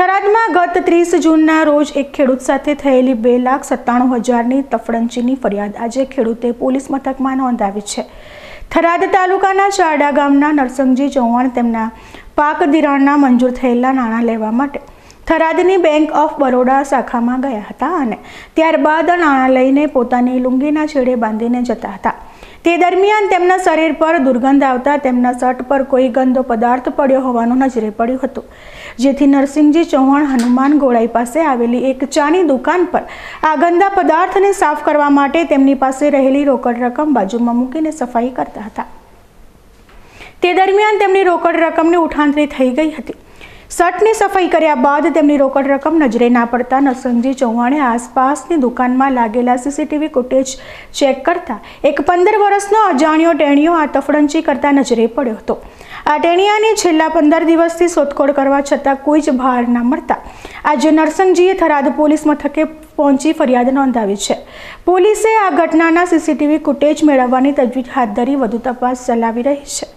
થરાદમાં ગત ત્રીસ જૂનના રોજ એક ખેડૂત સાથે થયેલી બે લાખ સત્તાણું હજારની તફડંચીની ફરિયાદ આજે ખેડૂતે પોલીસ મથકમાં નોંધાવી છે. થરાદ તાલુકાના ચારડા ગામના નરસંગજી ચૌહાણ તેમના પાક ધિરાણના મંજૂર થયેલા નાણાં લેવા માટે થરાદની બેંક ઓફ બરોડા શાખામાં ગયા હતા અને ત્યારબાદ નાણાં લઈને પોતાની લુંગીના છેડે બાંધીને જતા હતા. તે દરમિયાન તેમના શરીર પર દુર્ગંધ આવતા તેમના શર્ટ પર કોઈ ગંદો પદાર્થ પડ્યો હોવાનું નજરે પડ્યું હતું. જેથી નરસિંહજી ચૌહાણ હનુમાન ગોળાઈ પાસે આવેલી એક ચાની દુકાન પર આ ગંદા પદાર્થને સાફ કરવા માટે તેમની પાસે રહેલી રોકડ રકમ બાજુમાં મૂકીને સફાઈ કરતા હતા. તે દરમિયાન તેમની રોકડ રકમની ઉઠાંતરી થઈ ગઈ હતી. શર્ટની સફાઈ કર્યા બાદ તેમની રોકડ રકમ નજરે ના પડતા નરસંગજી ચૌહાણે આસપાસની દુકાનમાં લાગેલા સીસીટીવી ફૂટેજ ચેક કરતા એક પંદર વર્ષનો અજાણ્યો ટેણીઓ આ તફડંચી કરતા નજરે પડ્યો હતો. આ ટેણિયાની છેલ્લા પંદર દિવસથી શોધખોળ કરવા છતાં કોઈ જ બહાર ના મળતા આજે નરસંગજીએ થરાદ પોલીસ મથકે પહોંચી ફરિયાદ નોંધાવી છે. પોલીસે આ ઘટનાના સીસીટીવી ફૂટેજ મેળવવાની તજવીજ હાથ ધરી વધુ તપાસ ચલાવી રહી છે.